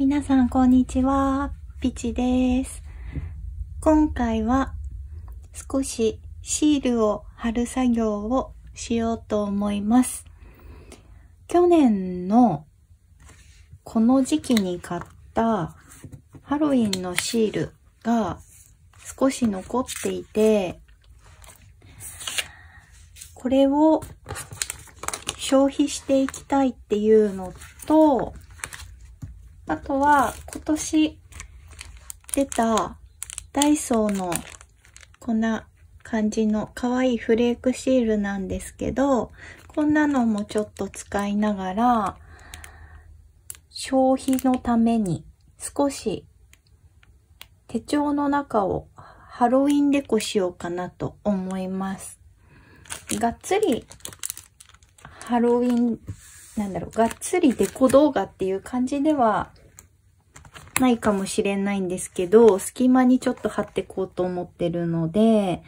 皆さん、こんにちは。ピチです。今回は少しシールを貼る作業をしようと思います。去年のこの時期に買ったハロウィンのシールが少し残っていて、これを消費していきたいっていうのと、あとは今年出たダイソーのこんな感じの可愛いフレークシールなんですけど、こんなのもちょっと使いながら、消費のために少し手帳の中をハロウィンデコしようかなと思います。がっつりハロウィン、なんだろう、がっつりデコ動画っていう感じではないかもしれないんですけど、隙間にちょっと貼ってこうと思ってるので、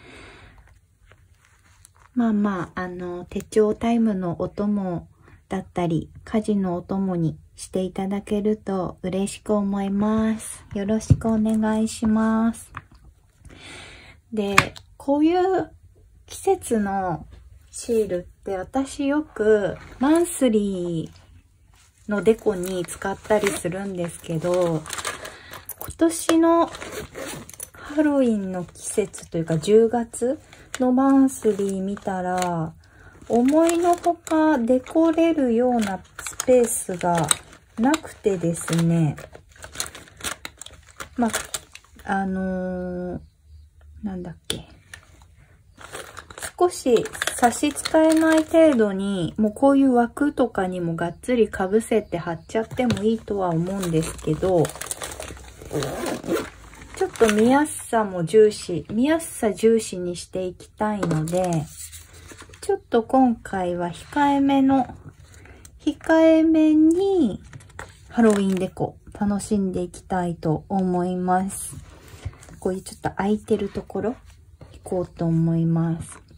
まあまあ、あの、手帳タイムのお供だったり、家事のお供にしていただけると嬉しく思います。よろしくお願いします。で、こういう季節のシールって私よくマンスリーのデコに使ったりするんですけど、今年のハロウィンの季節というか10月のマンスリー見たら、思いのほかデコれるようなスペースがなくてですね。まあ、のー、なんだっけ。少し差し支えない程度に、もうこういう枠とかにもがっつり被せて貼っちゃってもいいとは思うんですけど、ちょっと見やすさも重視、見やすさ重視にしていきたいので、ちょっと今回は控えめの、控えめにハロウィンデコ楽しんでいきたいと思います。こういうちょっと空いてるところ行こうと思います。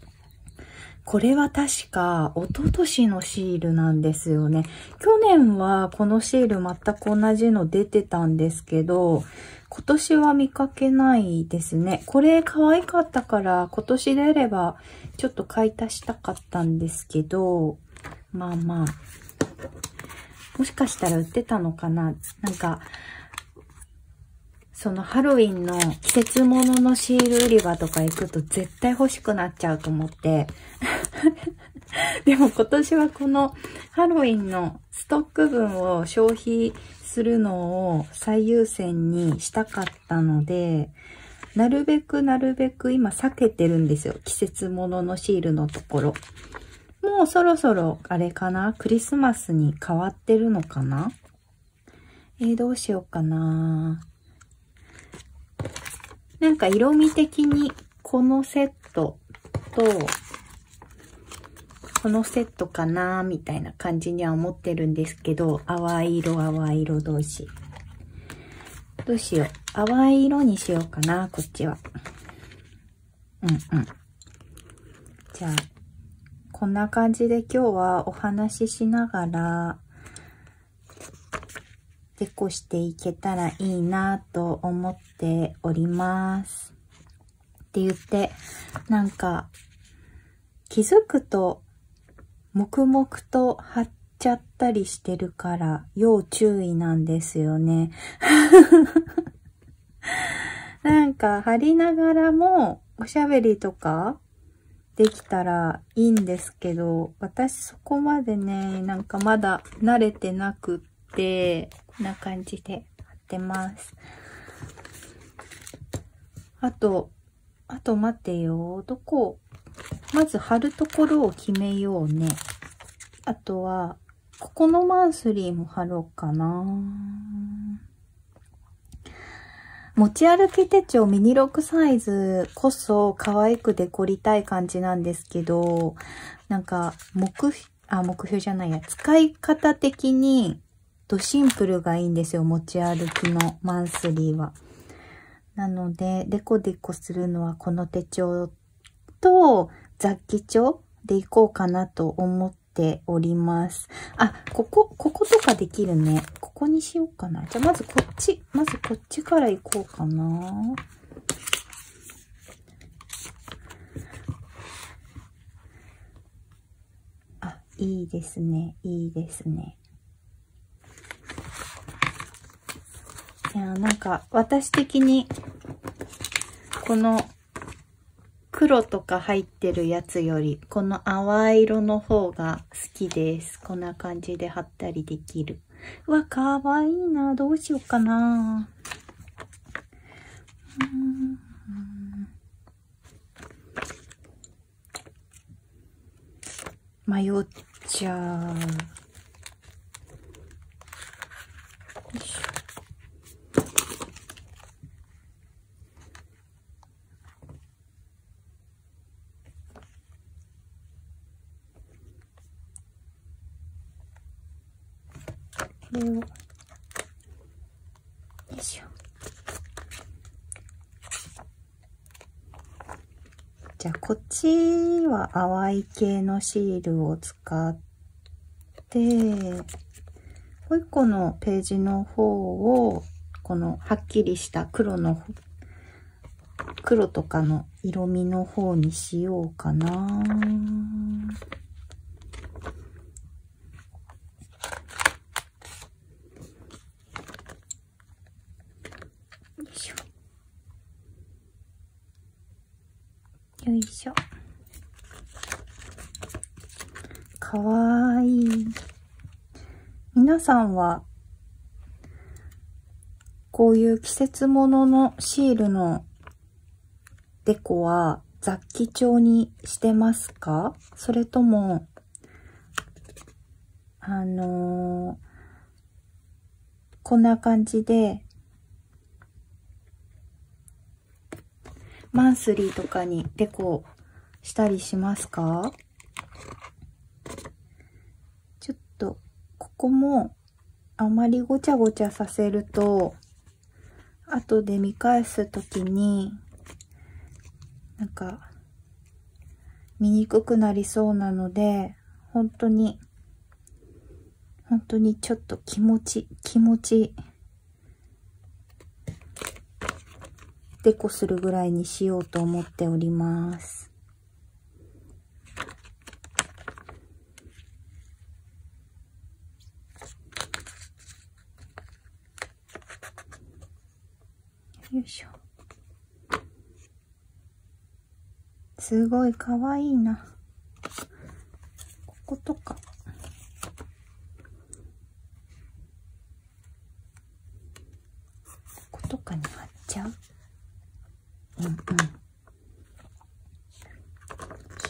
これは確か、一昨年のシールなんですよね。去年はこのシール全く同じの出てたんですけど、今年は見かけないですね。これ可愛かったから今年であればちょっと買い足したかったんですけど、まあまあ。もしかしたら売ってたのかななんか、そのハロウィンの季節物のシール売り場とか行くと絶対欲しくなっちゃうと思って。でも今年はこのハロウィンのストック分を消費するのを最優先にしたかったので、なるべくなるべく今避けてるんですよ。季節物のシールのところ。もうそろそろあれかな？クリスマスに変わってるのかな？えー、どうしようかななんか色味的にこのセットと、このセットかなみたいな感じには思ってるんですけど、淡い色淡い色同士。どうしよう。淡い色にしようかな、こっちは。うんうん。じゃあ、こんな感じで今日はお話ししながら、デコしていけたらいいなと思っております。って言って、なんか、気づくと、黙々と貼っちゃったりしてるから、要注意なんですよね。なんか、貼りながらも、おしゃべりとか、できたらいいんですけど、私そこまでね、なんかまだ慣れてなくって、こんな感じで貼ってます。あと、あと待ってよ。どこ？まず貼るところを決めようね。あとは、ここのマンスリーも貼ろうかな。持ち歩き手帳ミニロックサイズこそ可愛くデコりたい感じなんですけど、なんか、目、あ、目標じゃないや、使い方的にとシンプルがいいんですよ。持ち歩きのマンスリーは。なので、デコデコするのはこの手帳と雑記帳でいこうかなと思っております。あ、ここ、こことかできるね。ここにしようかな。じゃあまずこっち、まずこっちから行こうかな。あ、いいですね。いいですね。いや、なんか、私的に、この、黒とか入ってるやつより、この淡い色の方が好きです。こんな感じで貼ったりできる。うわ、かわいいな。どうしようかな。うん迷っちゃう。れを、よいしょ。じゃあ、こっちは淡い系のシールを使って、もう一個のページの方を、このはっきりした黒の、黒とかの色味の方にしようかな。よいしょ。よいしょ。かわいい。皆さんは、こういう季節物ののシールのデコは雑記帳にしてますか？それとも、あのーこんな感じで、マンスリーとかにデコしたりしますか？ちょっと、ここもあまりごちゃごちゃさせると、後で見返すときに、なんか、見にくくなりそうなので、本当に、本当にちょっと気持ち、気持ち、デコするぐらいにしようと思っております。よいしょ。すごいかわいいな。こことか。こことかに貼っちゃううんうん。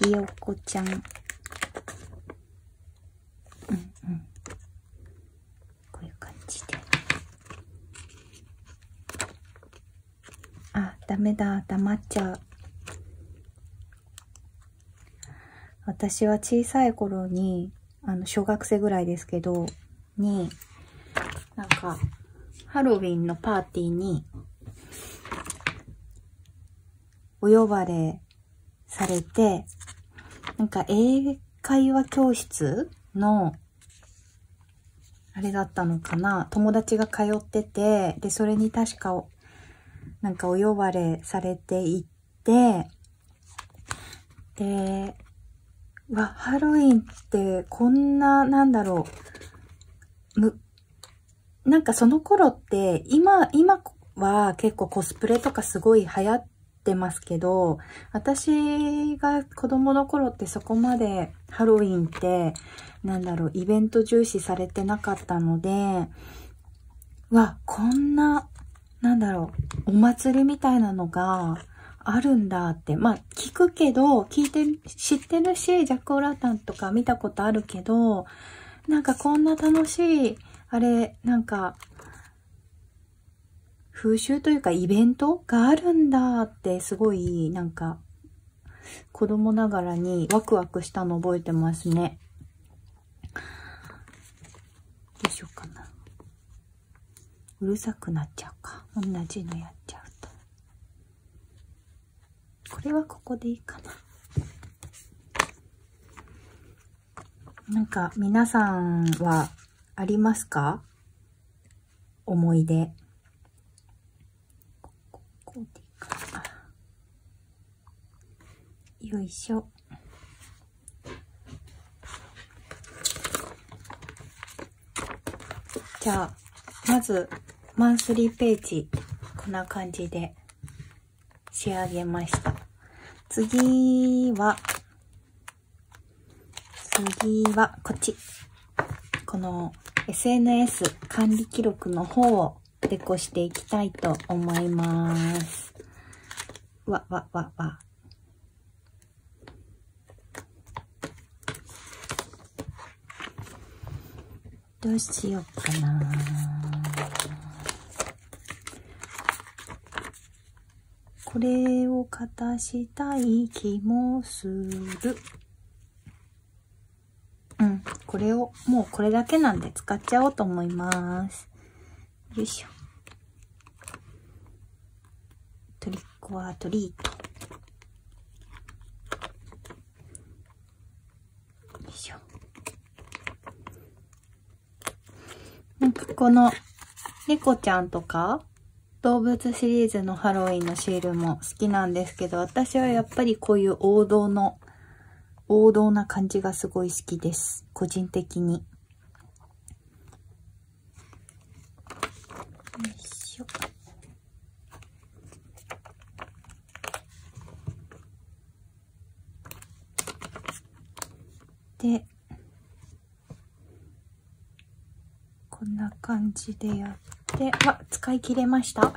ひよこちゃん。うんうん。こういう感じで。あ、ダメだ。黙っちゃう。私は小さい頃に、あの、小学生ぐらいですけど、に、なんか、ハロウィンのパーティーに、お呼ばれされて、なんか英会話教室の、あれだったのかな友達が通ってて、で、それに確か、なんかお呼ばれされていって、で、わ、ハロウィンってこんな、なんだろう、む、なんかその頃って、今、今は結構コスプレとかすごい流行ってますけど、私が子供の頃ってそこまでハロウィンって、なんだろう、イベント重視されてなかったので、わ、こんな、なんだろう、お祭りみたいなのがあるんだって。まあ、聞くけど、聞いて、知ってるし、ジャックオラタンとか見たことあるけど、なんかこんな楽しい、あれ、なんか、風習というかイベントがあるんだってすごいなんか子供ながらにワクワクしたの覚えてますね。どうしようかな。うるさくなっちゃうか。同じのやっちゃうと。これはここでいいかな。なんか皆さんはありますか？思い出。こうでいいかなよいしょ。じゃあ、まず、マンスリーページ、こんな感じで仕上げました。次は、次はこっち。この SNS 管理記録の方をデコしていきたいと思います。わ、わ、わ、わ。どうしようかな。これをかたしたい気もする。うん。これを、もうこれだけなんで使っちゃおうと思います。よいしょ。トリックはトリート。よいしょ。この猫ちゃんとか動物シリーズのハロウィンのシールも好きなんですけど、私はやっぱりこういう王道の、王道な感じがすごい好きです。個人的に。よいしょ。で、こんな感じでやって、あ、使い切れました。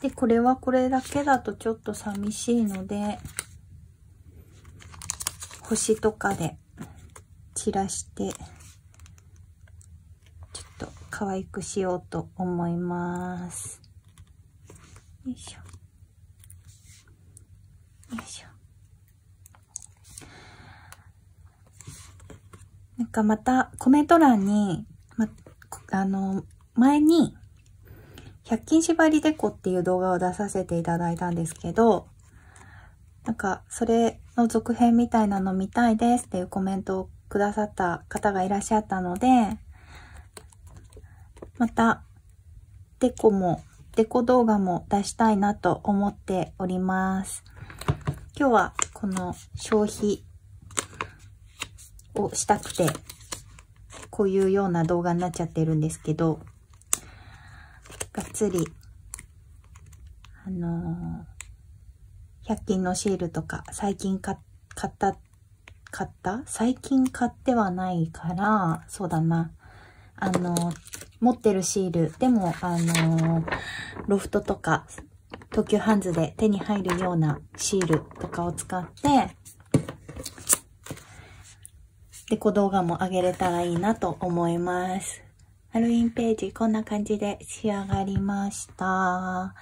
で、これはこれだけだとちょっと寂しいので、星とかで散らして、ちょっと可愛くしようと思います。よいしょ。よいしょ。なんかまたコメント欄に、ま、あの、前に、100均縛りデコっていう動画を出させていただいたんですけど、なんか、それの続編みたいなの見たいですっていうコメントをくださった方がいらっしゃったので、また、デコも、デコ動画も出したいなと思っております。今日はこの消費をしたくて、こういうような動画になっちゃってるんですけど、がっつり、あのー、100均のシールとか、最近買った、買った？最近買ってはないから、そうだな。あのー、持ってるシール、でも、あのー、ロフトとか、東急ハンズで手に入るようなシールとかを使って、デコ動画も上げれたらいいなと思います。ハロウィンページこんな感じで仕上がりました。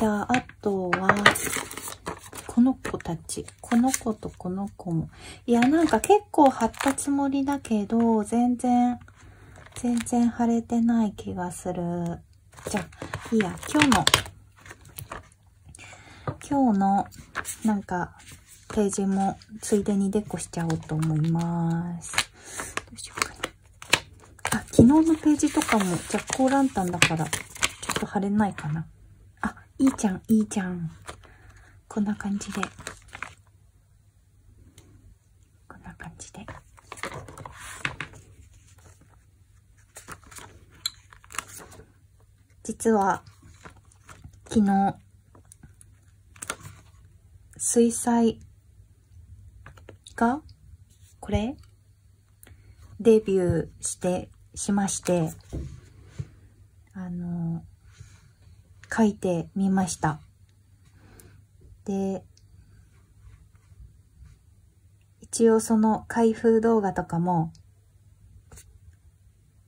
じゃあ、あとは、この子たち。この子とこの子も。いや、なんか結構貼ったつもりだけど、全然、全然貼れてない気がする。じゃあ、いいや、今日の、今日の、なんか、ページもついでにデコしちゃおうと思います。どうしようかな。あ、昨日のページとかもジャックオランタンだから、ちょっと貼れないかな。あ、いいじゃん、いいじゃん。こんな感じで。こんな感じで。実は、昨日、水彩が、これ？デビューして、しまして、あの、書いてみました。で、一応その開封動画とかも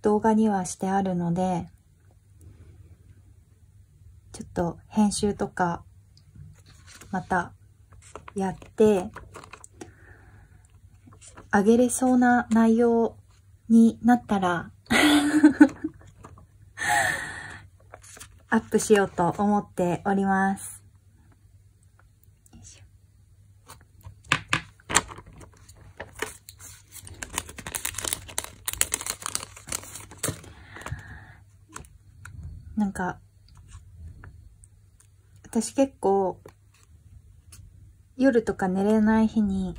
動画にはしてあるので、ちょっと編集とかまたやって、あげれそうな内容になったら アップしようと思っております。なんか、私結構、夜とか寝れない日に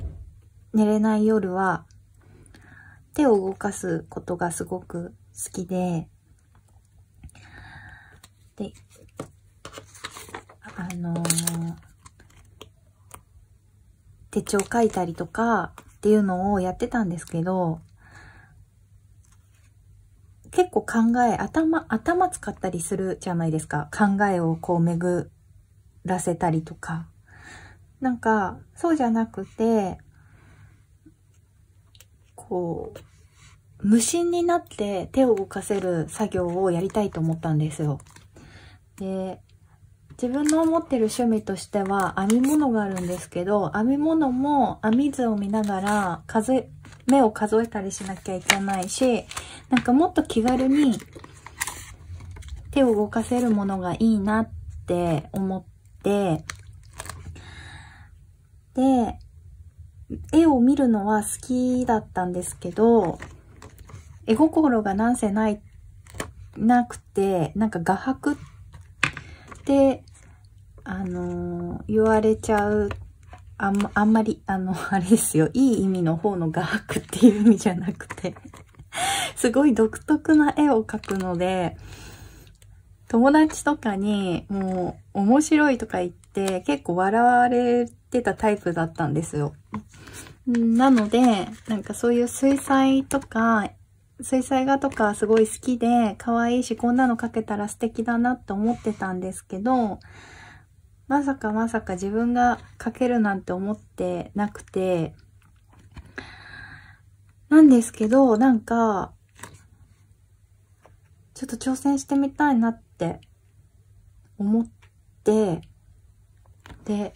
寝れない夜は、手を動かすことがすごく好きで、で、あのー、手帳書いたりとかっていうのをやってたんですけど、結構考え、頭、頭使ったりするじゃないですか。考えをこう巡らせたりとか。なんか、そうじゃなくて、こう、無心になって手を動かせる作業をやりたいと思ったんですよ。で、自分の思ってる趣味としては編み物があるんですけど、編み物も編み図を見ながら数え、目を数えたりしなきゃいけないし、なんかもっと気軽に手を動かせるものがいいなって思って、で、絵を見るのは好きだったんですけど、絵心がなんせない、なくて、なんか画伯って、あのー、言われちゃうあんま、あんまり、あの、あれですよ。いい意味の方の画伯っていう意味じゃなくて すごい独特な絵を描くので、友達とかに、もう、面白いとか言って、結構笑われてたタイプだったんですよ。なので、なんかそういう水彩とか、水彩画とかすごい好きで、可愛いし、こんなの描けたら素敵だなって思ってたんですけど、まさかまさか自分が書けるなんて思ってなくて、なんですけど、なんか、ちょっと挑戦してみたいなって思って、で、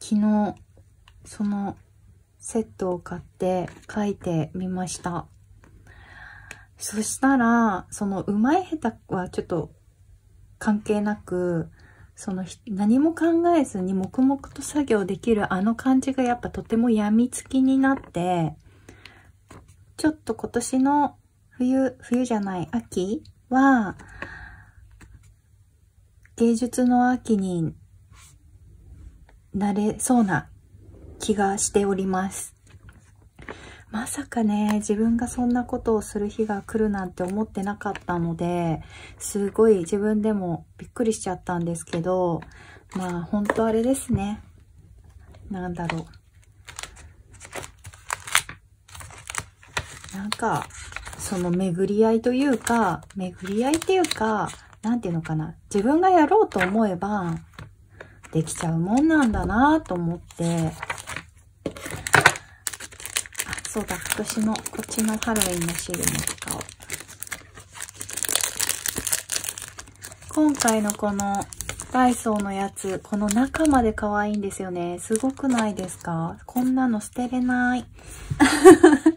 昨日、そのセットを買って書いてみました。そしたら、その上手い下手はちょっと関係なく、その何も考えずに黙々と作業できるあの感じがやっぱとても病みつきになって、ちょっと今年の冬、冬じゃない、秋は、芸術の秋になれそうな気がしております。まさかね、自分がそんなことをする日が来るなんて思ってなかったので、すごい自分でもびっくりしちゃったんですけど、まあ本当あれですね。なんだろう。なんか、その巡り合いというか、巡り合いっていうか、なんていうのかな。自分がやろうと思えば、できちゃうもんなんだなと思って、あそうだ、今年のこっちのハロウィンのシールも使おう。今回のこのダイソーのやつ、この中まで可愛いんですよね。すごくないですか？こんなの捨てれない。っ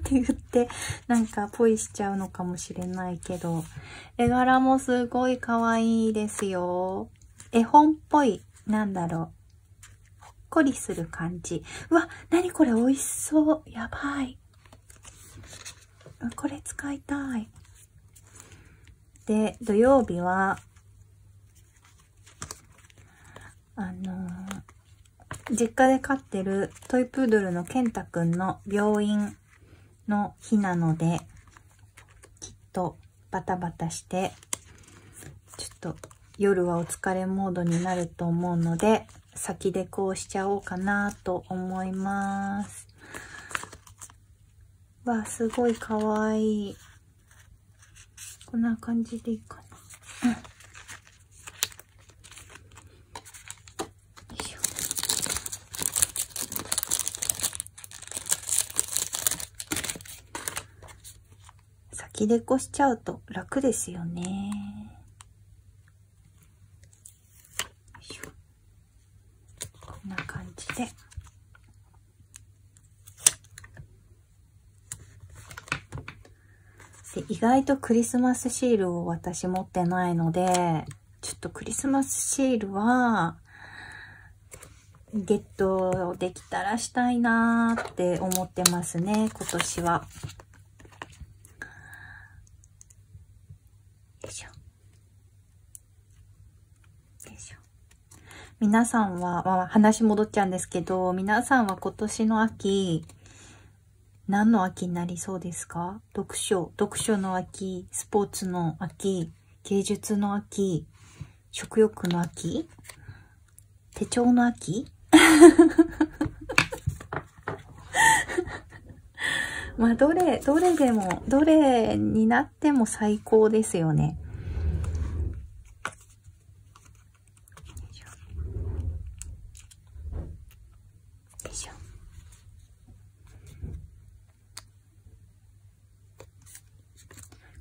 て言って、なんかポイしちゃうのかもしれないけど、絵柄もすごい可愛いですよ。絵本っぽい、なんだろう。ほっこりする感じ。うわ、なにこれ美味しそう。やばい。これ使いたい。で、土曜日は、あのー、実家で飼ってるトイプードルのケンタくんの病院の日なので、きっとバタバタして、ちょっと夜はお疲れモードになると思うので、先でこうしちゃおうかなと思います。わ、すごいかわいい。こんな感じでいいかな。うん。先でこしちゃうと楽ですよね。こんな感じで。意外とクリスマスシールを私持ってないので、ちょっとクリスマスシールは、ゲットできたらしたいなーって思ってますね、今年は。よいしょ。皆さんは、まあ、話戻っちゃうんですけど、皆さんは今年の秋、何の秋になりそうですか？読書、読書の秋、スポーツの秋、芸術の秋、食欲の秋手帳の秋？まあ、どれ、どれでも、どれになっても最高ですよね。よいしょ。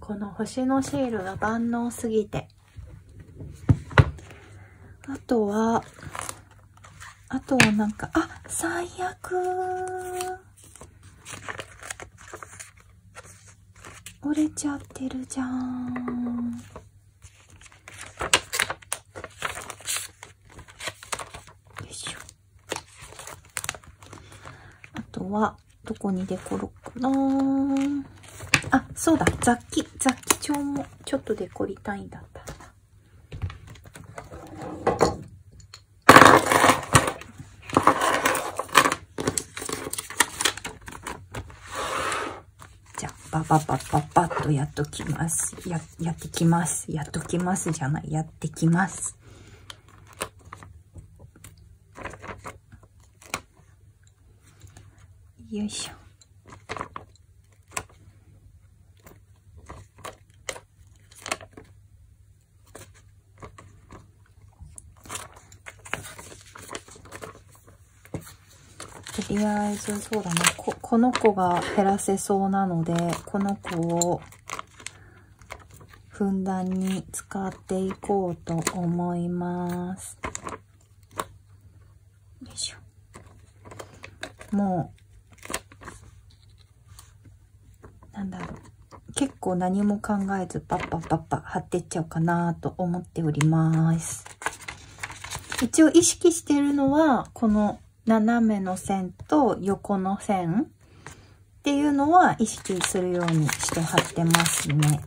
この星のシールが万能すぎて。あとは、あとはなんか、あ、最悪折れちゃってるじゃん。よいしょ。あとは、どこにデコろうかなあ、そうだ、雑記、雑記帳もちょっとデコりたいんだった。パパパパパッとやっときます。や、やってきます。やっときますじゃない。やってきます。よいしょ。とりあえず、そうだな。こ、この子が減らせそうなので、この子をふんだんに使っていこうと思います。よいしょ。もう、なんだろう。結構何も考えずパッパパッパ貼ってっちゃおうかなと思っております。一応意識してるのは、この斜めの線と横の線っていうのは意識するようにして貼ってますね。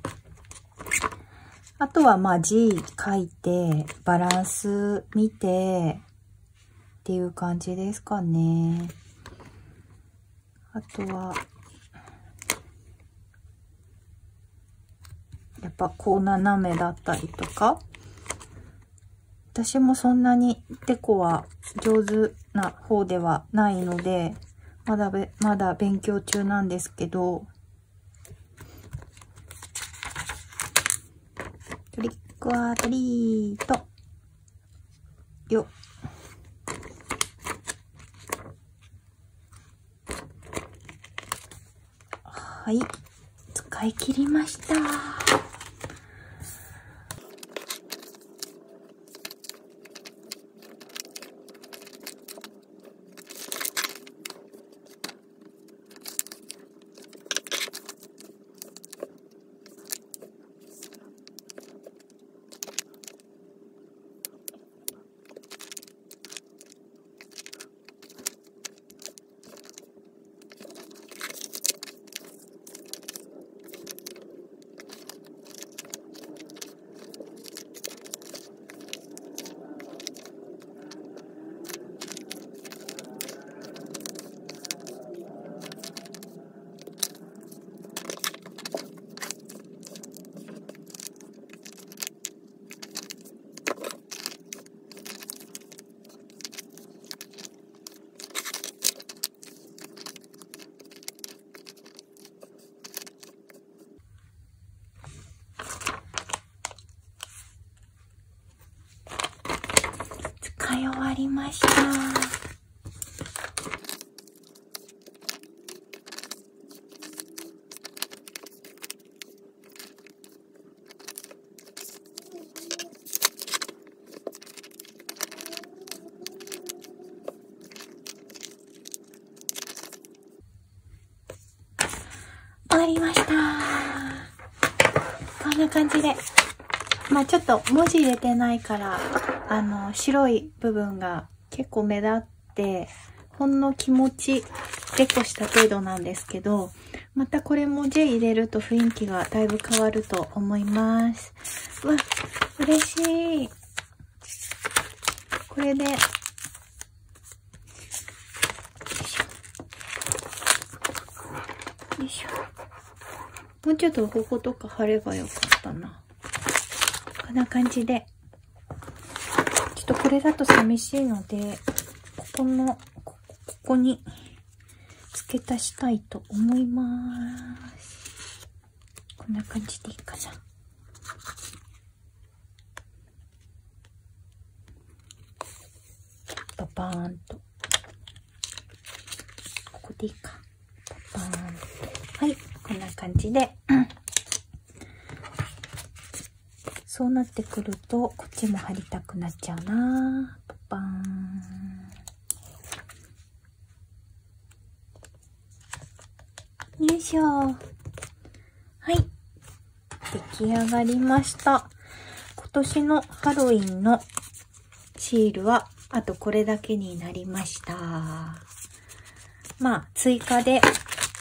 あとはまあ字書いて、バランス見てっていう感じですかね。あとは、やっぱこう斜めだったりとか、私もそんなにデコは上手な方ではないので、まだべ、まだ勉強中なんですけど、トリックアトリート。よ。はい。使い切りました。い終わりました。終わりました。こんな感じで。まあちょっと文字入れてないから、あの、白い部分が結構目立って、ほんの気持ちデコした程度なんですけど、またこれも J 入れると雰囲気がだいぶ変わると思います。わ、嬉しい。これで、よいしょ。もうちょっとこことか貼ればよかったな。こんな感じで。ちょっとこれだと寂しいので、ここの、こここに付け足したいと思います。こんな感じでいいかな。パパーンと。ここでいいか。パパーンと。はい。こんな感じで。そうなってくると、こっちも貼りたくなっちゃうなパパーン。よいしょ。はい。出来上がりました。今年のハロウィンのシールは、あとこれだけになりました。まあ、追加で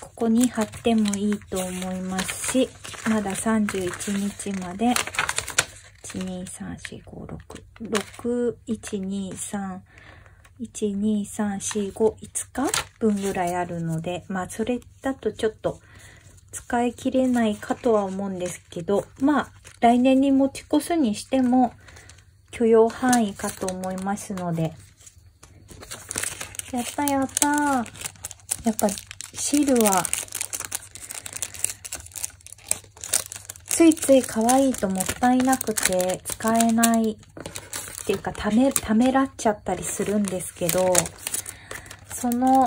ここに貼ってもいいと思いますし、まだ31日まで1,2,3,4,5,6,1,2,3,1,2,3,4,5,5日分ぐらいあるので、まあそれだとちょっと使い切れないかとは思うんですけど、まあ来年に持ち越すにしても許容範囲かと思いますので。やったやったやっぱシールはついつい可愛いともったいなくて使えないっていうかため、ためらっちゃったりするんですけど、その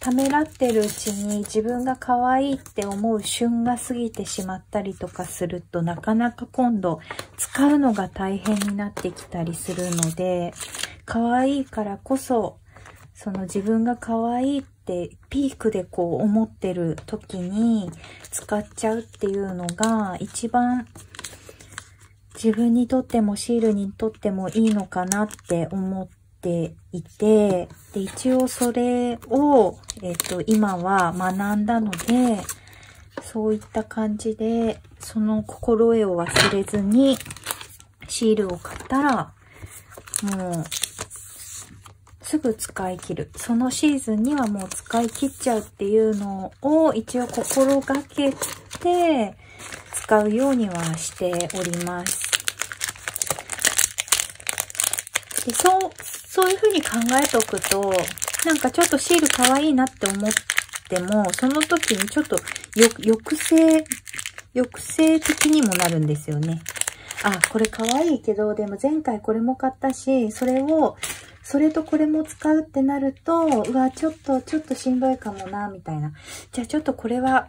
ためらってるうちに自分が可愛いって思う旬が過ぎてしまったりとかするとなかなか今度使うのが大変になってきたりするので、可愛いからこそその自分が可愛いってピークでこう思ってる時に使っちゃうっていうのが一番自分にとってもシールにとってもいいのかなって思っていて、で、一応それを、えっと、今は学んだので、そういった感じで、その心得を忘れずに、シールを買ったら、もう、すぐ使い切る。そのシーズンにはもう使い切っちゃうっていうのを一応心がけて使うようにはしております。でそう、そういう風に考えておくと、なんかちょっとシール可愛いなって思っても、その時にちょっと抑制、抑制的にもなるんですよね。あ、これ可愛いけど、でも前回これも買ったし、それをそれとこれも使うってなると、うわ、ちょっと、ちょっとしんどいかもな、みたいな。じゃあちょっとこれは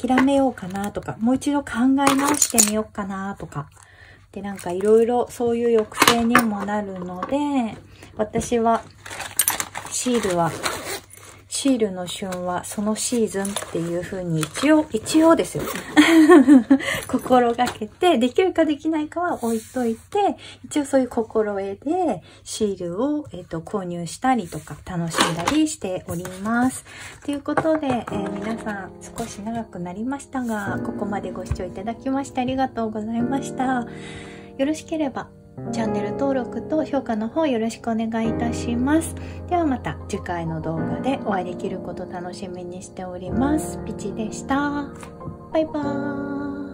諦めようかなとか、もう一度考え直してみようかなとか。で、なんかいろいろそういう抑制にもなるので、私はシールはシールの旬はそのシーズンっていう風に一応、一応ですよ。心がけて、できるかできないかは置いといて、一応そういう心得でシールを、えーと、購入したりとか楽しんだりしております。ということで、えー、皆さん少し長くなりましたが、ここまでご視聴いただきましてありがとうございました。よろしければチャンネル登録と評価の方よろしくお願いいたします。ではまた次回の動画でお会いできること楽しみにしております。ピチでした。バイバーイ。